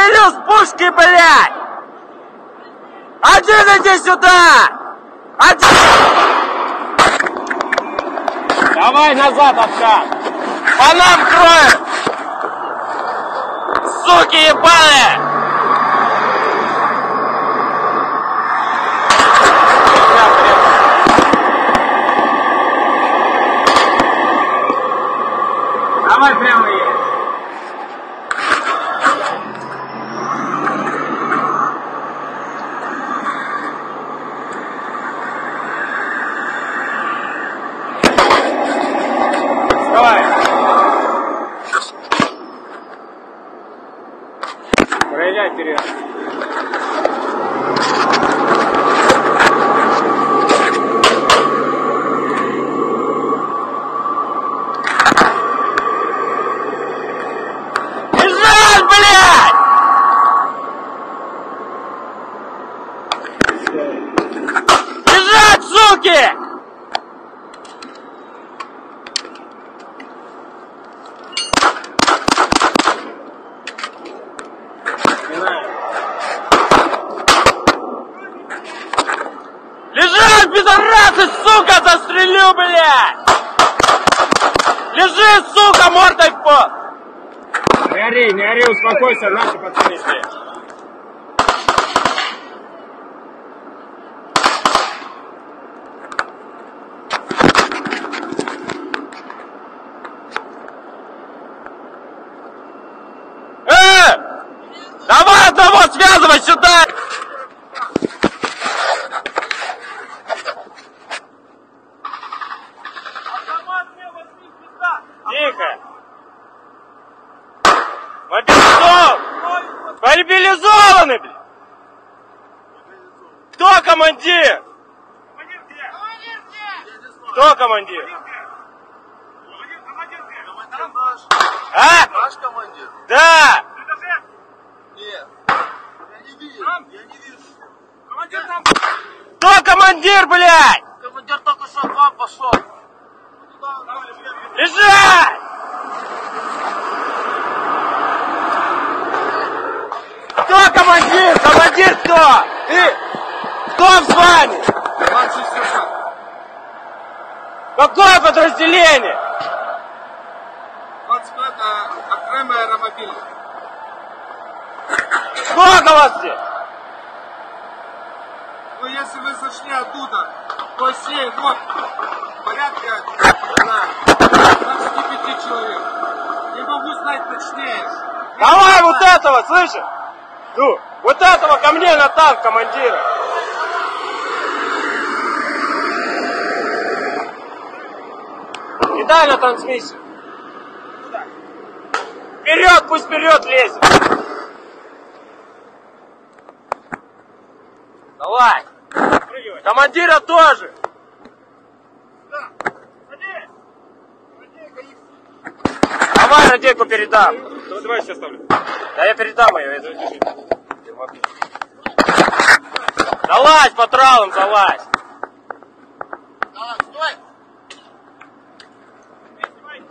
застрелю с пушки, блядь! Один иди сюда! Один! Давай назад, откат! По нам кроют! Суки ебаные! Давай прямо едь. Давай. Проезжай вперед. Бежать, блядь! Бежать, суки! Лежать, пидорасы, сука, застрелю, блядь! Лежи, сука, мордой в пол! Не ори, не ори, успокойся, наши пацаны здесь. Мобилизован! Мобилизованы, блядь! Кто командир? Кто командир? Командир наш. А? Наш командир? Да! Нет. Я не видел. Я не вижу. Командир там. Кто командир, блядь? Командир только что к вам пошел. Лежать! Кто командир? Командир кто? Ты? Кто в звании? Младший сержант. Какое подразделение? 25 окремый аэромобиль. Сколько вас здесь? Ну, если вы зашли оттуда, то сей, вот, порядка, да, 25 человек. Не могу знать точнее. Давай вот этого, слышишь? Ну, вот этого ко мне на танк, командира. Кидай на трансмиссию. Вперед, пусть вперед лезет. Давай. Командира тоже. Давай радейку передам. Ну, давай сейчас ставлю. Да я передам ее. Это... Залазь по травам, залазь. Да, стой! Снимай.